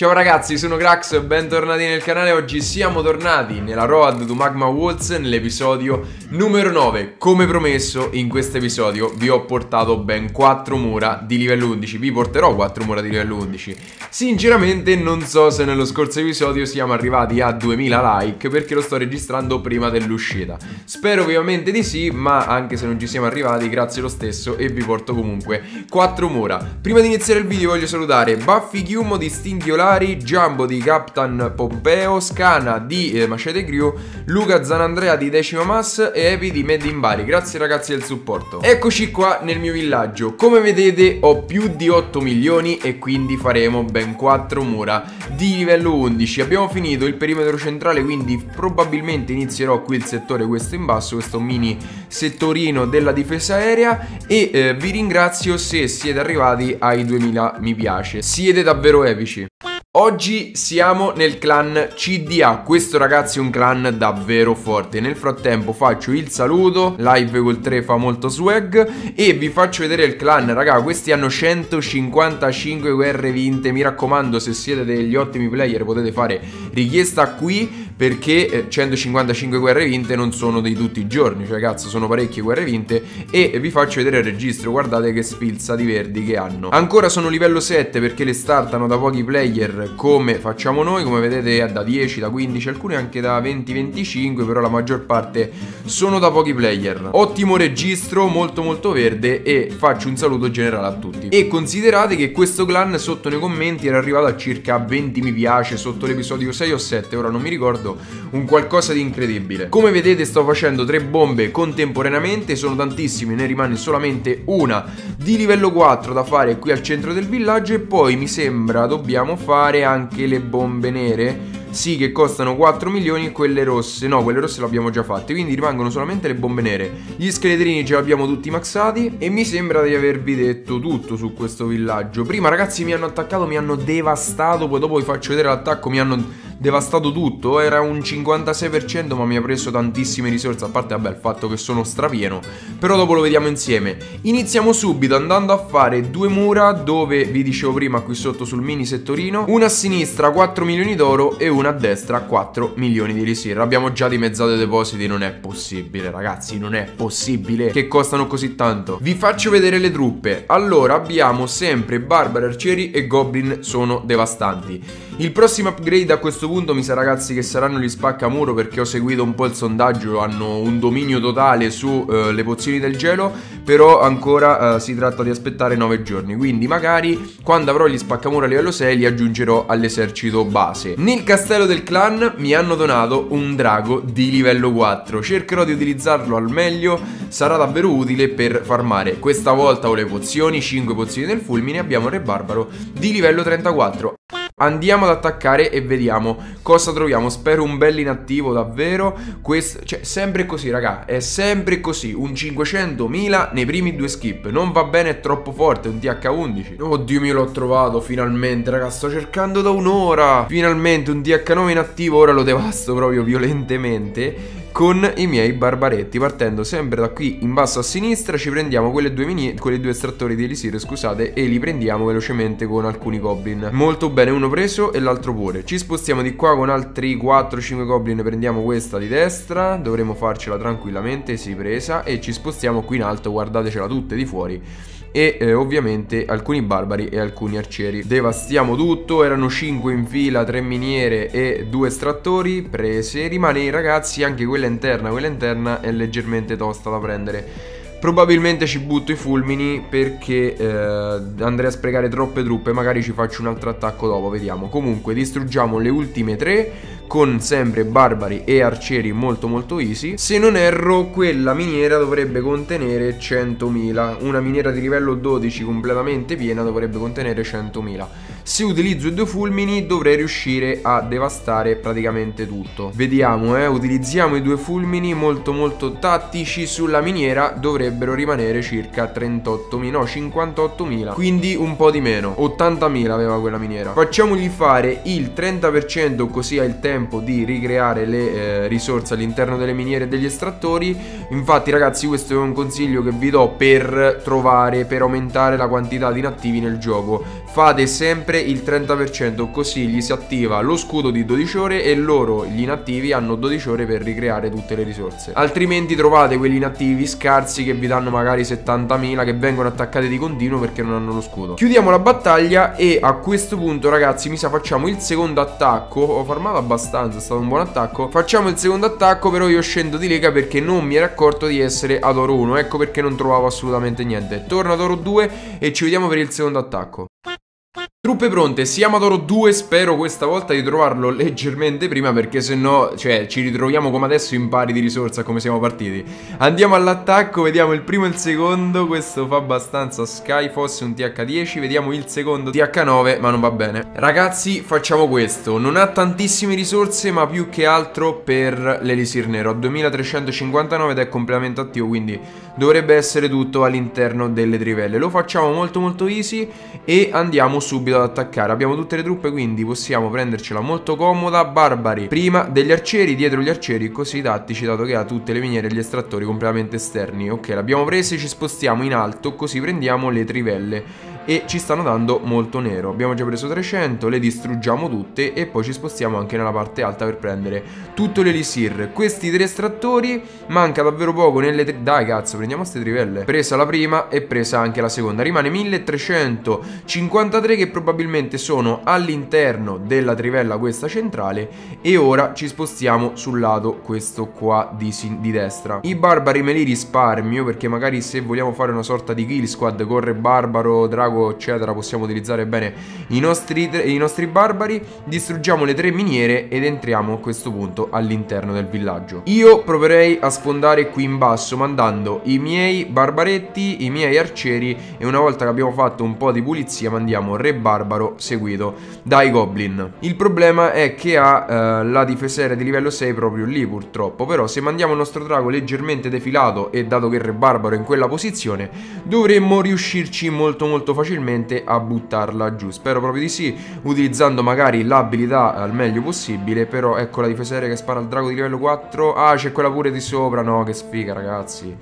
Ciao ragazzi, sono Grax, bentornati nel canale. Oggi siamo tornati nella Road to Magma Walls nell'episodio numero 9. Come promesso, in questo episodio vi ho portato ben 4 mura di livello 11. Vi porterò 4 mura di livello 11. Sinceramente non so se nello scorso episodio siamo arrivati a 2000 like perché lo sto registrando prima dell'uscita. Spero ovviamente di sì, ma anche se non ci siamo arrivati, grazie lo stesso e vi porto comunque 4 mura. Prima di iniziare il video voglio salutare Buffy Chiumo di Stinghiolare titolari, Jumbo di Captain Pompeo, Scana di eh, Macete Crew, Luca Zanandrea di Decima Mass e Evi di Made in Bari. Grazie ragazzi del supporto. Eccoci qua nel mio villaggio. Come vedete ho più di 8 milioni e quindi faremo ben 4 mura di livello 11. Abbiamo finito il perimetro centrale quindi probabilmente inizierò qui il settore questo in basso, questo mini settorino della difesa aerea e eh, vi ringrazio se siete arrivati ai 2000 mi piace. Siete davvero epici. Oggi siamo nel clan CDA, questo ragazzi è un clan davvero forte. Nel frattempo faccio il saluto, live col 3 fa molto swag. E vi faccio vedere il clan, raga, questi hanno 155 guerre vinte. Mi raccomando, se siete degli ottimi player potete fare richiesta qui perché 155 eh, guerre vinte non sono di tutti i giorni, cioè cazzo sono parecchie guerre vinte e vi faccio vedere il registro, guardate che spilza di verdi che hanno. Ancora sono livello 7 perché le startano da pochi player come facciamo noi, come vedete da 10, da 15, alcune anche da 20-25, però la maggior parte sono da pochi player. Ottimo registro, molto molto verde e faccio un saluto generale a tutti. E considerate che questo clan sotto nei commenti era arrivato a circa 20 mi piace sotto l'episodio 6 o 7, ora non mi ricordo fatto un qualcosa di incredibile. Come vedete sto facendo tre bombe contemporaneamente, sono tantissime, ne rimane solamente una di livello 4 da fare qui al centro del villaggio e poi mi sembra dobbiamo fare anche le bombe nere sì che costano 4 milioni e quelle rosse. No quelle rosse le abbiamo già fatte quindi rimangono solamente le bombe nere. Gli scheletrini ce li abbiamo tutti maxati e mi sembra di avervi detto tutto su questo villaggio. Prima ragazzi mi hanno attaccato mi hanno devastato poi dopo vi faccio vedere l'attacco mi hanno devastato tutto, era un 56% ma mi ha preso tantissime risorse, a parte vabbè il fatto che sono strapieno, però dopo lo vediamo insieme. Iniziamo subito andando a fare due mura dove vi dicevo prima qui sotto sul mini settorino, una a sinistra 4 milioni d'oro e una a destra 4 milioni di risir. Abbiamo già dimezzato i depositi, non è possibile ragazzi, non è possibile che costano così tanto. Vi faccio vedere le truppe, allora abbiamo sempre barbari, arcieri e goblin sono devastanti. Il prossimo upgrade a questo punto mi sa ragazzi che saranno gli spaccamuro perché ho seguito un po' il sondaggio, hanno un dominio totale sulle uh, pozioni del gelo, però ancora uh, si tratta di aspettare 9 giorni, quindi magari quando avrò gli spaccamuro a livello 6 li aggiungerò all'esercito base. Nel castello del clan mi hanno donato un drago di livello 4, cercherò di utilizzarlo al meglio, sarà davvero utile per farmare. Questa volta ho le pozioni, 5 pozioni del fulmine, abbiamo re barbaro di livello 34. Andiamo ad attaccare e vediamo cosa troviamo. Spero un bel inattivo davvero. Questo, cioè, sempre così, raga. È sempre così. Un 500.000 nei primi due skip. Non va bene, è troppo forte. Un TH11. Oddio mio, l'ho trovato finalmente, raga. Sto cercando da un'ora. Finalmente un TH9 inattivo. Ora lo devasto proprio violentemente con i miei barbaretti. Partendo sempre da qui in basso a sinistra ci prendiamo quelle due, mini, quelle due estrattori di elisir scusate e li prendiamo velocemente con alcuni goblin. Molto bene uno preso e l'altro pure. Ci spostiamo di qua con altri 4-5 goblin prendiamo questa di destra dovremo farcela tranquillamente si presa e ci spostiamo qui in alto guardatecela tutte di fuori e eh, ovviamente alcuni barbari e alcuni arcieri. Devastiamo tutto, erano 5 in fila, 3 miniere e 2 estrattori prese. Rimane i ragazzi, anche quella interna, quella interna è leggermente tosta da prendere. Probabilmente ci butto i fulmini perché eh, andrei a sprecare troppe truppe, magari ci faccio un altro attacco dopo, vediamo. Comunque distruggiamo le ultime tre con sempre barbari e arcieri molto molto easy. Se non erro quella miniera dovrebbe contenere 100.000, una miniera di livello 12 completamente piena dovrebbe contenere 100.000. Se utilizzo i due fulmini dovrei riuscire a devastare praticamente tutto. Vediamo, eh, utilizziamo i due fulmini molto molto tattici sulla miniera, dovrebbero rimanere circa 38.000, no 58.000, quindi un po' di meno, 80.000 aveva quella miniera. Facciamogli fare il 30% così ha il tempo di ricreare le eh, risorse all'interno delle miniere e degli estrattori. Infatti ragazzi questo è un consiglio che vi do per trovare, per aumentare la quantità di inattivi nel gioco. Fate sempre il 30% così gli si attiva lo scudo di 12 ore e loro, gli inattivi, hanno 12 ore per ricreare tutte le risorse. Altrimenti trovate quelli inattivi scarsi che vi danno magari 70.000 che vengono attaccati di continuo perché non hanno lo scudo. Chiudiamo la battaglia e a questo punto ragazzi mi sa facciamo il secondo attacco. Ho farmato abbastanza, è stato un buon attacco. Facciamo il secondo attacco però io scendo di lega perché non mi ero accorto di essere ad oro 1. Ecco perché non trovavo assolutamente niente. Torno ad oro 2 e ci vediamo per il secondo attacco. Truppe pronte, siamo ad oro 2, spero questa volta di trovarlo leggermente prima perché se no, cioè, ci ritroviamo come adesso in pari di risorse a come siamo partiti. Andiamo all'attacco, vediamo il primo e il secondo, questo fa abbastanza Skyfoss, un TH10, vediamo il secondo TH9, ma non va bene. Ragazzi, facciamo questo, non ha tantissime risorse ma più che altro per l'elisir nero, ha 2359 ed è completamente attivo, quindi dovrebbe essere tutto all'interno delle trivelle. Lo facciamo molto molto easy e andiamo subito ad attaccare. Abbiamo tutte le truppe quindi possiamo prendercela molto comoda. Barbari prima degli arcieri, dietro gli arcieri Così tattici dato che ha tutte le miniere e gli estrattori completamente esterni. Ok, l'abbiamo prese, ci spostiamo in alto Così prendiamo le trivelle e ci stanno dando molto nero. Abbiamo già preso 300, le distruggiamo tutte e poi ci spostiamo anche nella parte alta per prendere tutto l'elisir. Questi tre estrattori, manca davvero poco nelle tre... Dai cazzo, prendiamo queste trivelle. Presa la prima e presa anche la seconda. Rimane 1353 che probabilmente sono all'interno della trivella questa centrale e ora ci spostiamo sul lato questo qua di, di destra. I barbari me li risparmio perché magari se vogliamo fare una sorta di kill squad corre barbaro, drago drago eccetera possiamo utilizzare bene i nostri, i nostri barbari. Distruggiamo le tre miniere ed entriamo a questo punto all'interno del villaggio. Io proverei a sfondare qui in basso mandando i miei barbaretti i miei arcieri e una volta che abbiamo fatto un po' di pulizia mandiamo re barbaro seguito dai goblin. Il problema è che ha eh, la difesera di livello 6 proprio lì purtroppo. Però se mandiamo il nostro drago leggermente defilato e dato che il re barbaro è in quella posizione dovremmo riuscirci molto molto facilmente facilmente a buttarla giù. Spero proprio di sì, utilizzando magari l'abilità al meglio possibile, però ecco la difesa aerea che spara al drago di livello 4. Ah, c'è quella pure di sopra, no, che sfiga ragazzi.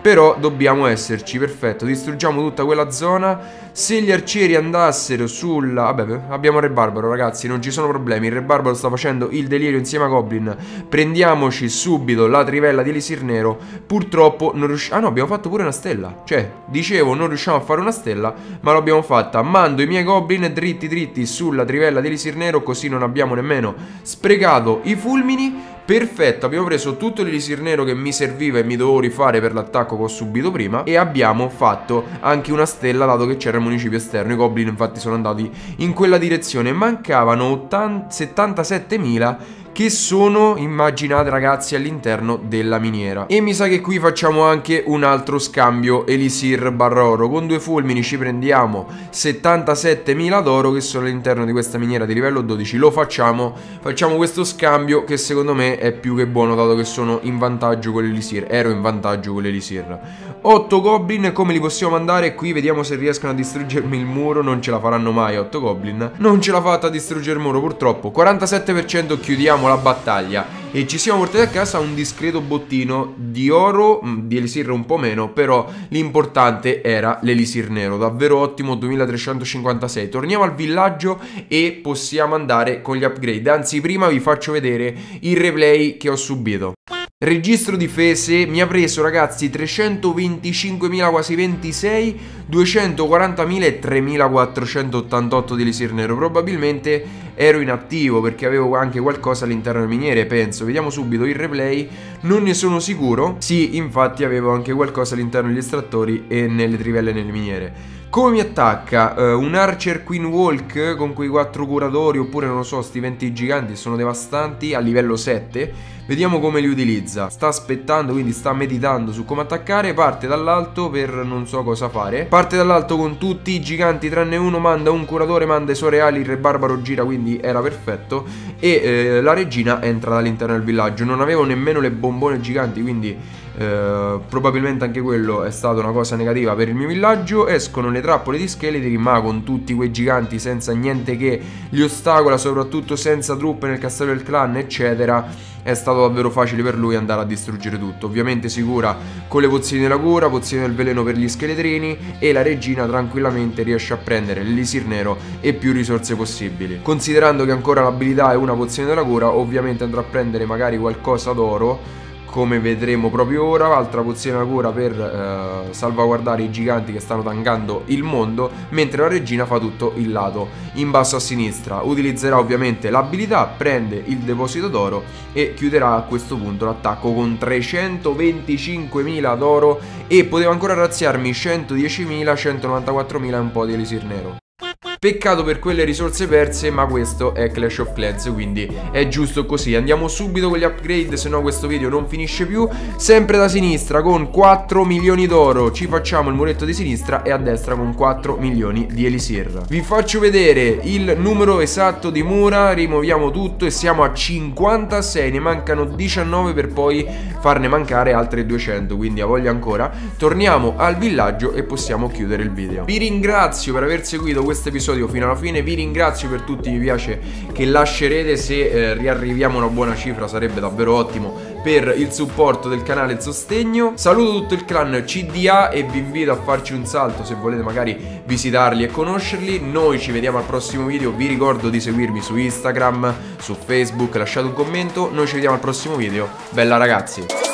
Però dobbiamo esserci, perfetto, distruggiamo tutta quella zona. Se gli arcieri andassero sulla... Vabbè, abbiamo Re Barbaro ragazzi, non ci sono problemi. Il Re Barbaro sta facendo il delirio insieme a Goblin. Prendiamoci subito la trivella di Elisir Nero. Purtroppo non riusciamo... Ah no, abbiamo fatto pure una stella. Cioè, dicevo, non riusciamo a fare una stella Ma l'abbiamo fatta. Mando i miei Goblin dritti dritti sulla trivella di Elisir Nero Così non abbiamo nemmeno sprecato i fulmini Perfetto, abbiamo preso tutto l'elisir nero che mi serviva e mi dovevo rifare per l'attacco che ho subito prima E abbiamo fatto anche una stella dato che c'era il municipio esterno I goblin infatti sono andati in quella direzione. Mancavano 77.000 che sono immaginate ragazzi all'interno della miniera. E mi sa che qui facciamo anche un altro scambio elisir barra oro. Con due fulmini ci prendiamo 77.000 d'oro che sono all'interno di questa miniera di livello 12 lo facciamo facciamo questo scambio che secondo me è più che buono dato che sono in vantaggio con l'elisir. Ero in vantaggio con l'elisir. 8 goblin come li possiamo mandare qui vediamo se riescono a distruggermi il muro. Non ce la faranno mai 8 goblin. Non ce l'ha fatta a distruggere il muro purtroppo. 47% chiudiamo la battaglia e ci siamo portati a casa un discreto bottino di oro, mm, di elisir un po' meno, però l'importante era l'elisir nero, davvero ottimo 2356. Torniamo al villaggio e possiamo andare con gli upgrade, anzi prima vi faccio vedere il replay che ho subito. Registro difese mi ha preso ragazzi 325.000 quasi 26 240.000 e 3.488 di elisir nero Probabilmente ero inattivo perché avevo anche qualcosa all'interno del miniere penso. Vediamo subito il replay. Non ne sono sicuro. Sì infatti avevo anche qualcosa all'interno degli estrattori e nelle trivelle nelle miniere. Come mi attacca? Uh, un Archer Queen Walk con quei quattro curatori oppure non lo so, sti venti giganti sono devastanti a livello 7 Vediamo come li utilizza. Sta aspettando, quindi sta meditando su come attaccare Parte dall'alto per non so cosa fare. Parte dall'alto con tutti i giganti tranne uno Manda un curatore, manda i suoi reali Il re barbaro gira, quindi era perfetto. E eh, la regina entra dall'interno del villaggio. Non avevo nemmeno le bombone giganti, quindi eh, probabilmente anche quello è stata una cosa negativa per il mio villaggio. Escono le trappole di scheletri, ma con tutti quei giganti senza niente che li ostacola, soprattutto senza truppe nel castello del clan, eccetera è stato davvero facile per lui andare a distruggere tutto. Ovviamente si cura con le pozioni della cura, pozioni del veleno per gli scheletrini e la regina tranquillamente riesce a prendere l'elisir nero e più risorse possibili. Considerando che ancora l'abilità è una pozione della cura, ovviamente andrà a prendere magari qualcosa d'oro come vedremo proprio ora, altra pozione cura per eh, salvaguardare i giganti che stanno tankando il mondo, mentre la regina fa tutto il lato in basso a sinistra. Utilizzerà ovviamente l'abilità, prende il deposito d'oro e chiuderà a questo punto l'attacco con 325.000 d'oro e poteva ancora razziarmi 110.000, 194.000 e un po' di elisir nero. Peccato per quelle risorse perse, ma questo è Clash of Clans, quindi è giusto così. Andiamo subito con gli upgrade, se no questo video non finisce più. Sempre da sinistra con 4 milioni d'oro, ci facciamo il muretto di sinistra e a destra con 4 milioni di elisir. Vi faccio vedere il numero esatto di mura, rimuoviamo tutto e siamo a 56, ne mancano 19 per poi farne mancare altre 200, quindi a voglia ancora. Torniamo al villaggio e possiamo chiudere il video. Vi ringrazio per aver seguito questo episodio episodio fino alla fine. Vi ringrazio per tutti i mi piace che lascerete. Se eh, riarriviamo a una buona cifra sarebbe davvero ottimo per il supporto del canale e il sostegno. Saluto tutto il clan CDA e vi invito a farci un salto se volete magari visitarli e conoscerli. Noi ci vediamo al prossimo video. Vi ricordo di seguirmi su Instagram, su Facebook, lasciate un commento. Noi ci vediamo al prossimo video. Bella ragazzi!